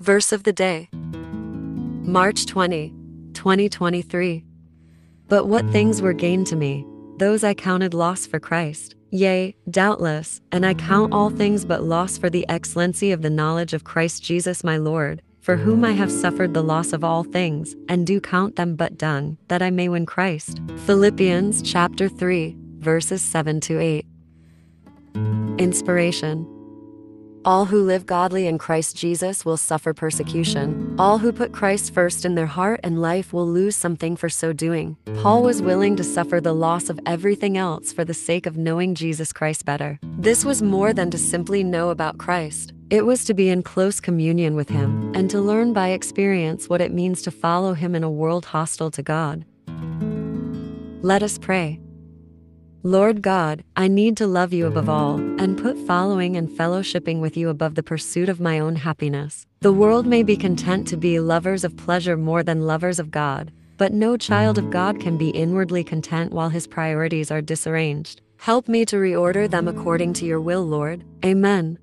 Verse of the day March 20, 2023. But what things were gained to me, those I counted loss for Christ. Yea, doubtless, and I count all things but loss for the excellency of the knowledge of Christ Jesus my Lord, for whom I have suffered the loss of all things, and do count them but dung, that I may win Christ. Philippians chapter 3, verses 7 to 8. Inspiration all who live godly in Christ Jesus will suffer persecution. All who put Christ first in their heart and life will lose something for so doing. Paul was willing to suffer the loss of everything else for the sake of knowing Jesus Christ better. This was more than to simply know about Christ. It was to be in close communion with Him and to learn by experience what it means to follow Him in a world hostile to God. Let us pray. Lord God, I need to love you above all, and put following and fellowshipping with you above the pursuit of my own happiness. The world may be content to be lovers of pleasure more than lovers of God, but no child of God can be inwardly content while his priorities are disarranged. Help me to reorder them according to your will, Lord. Amen.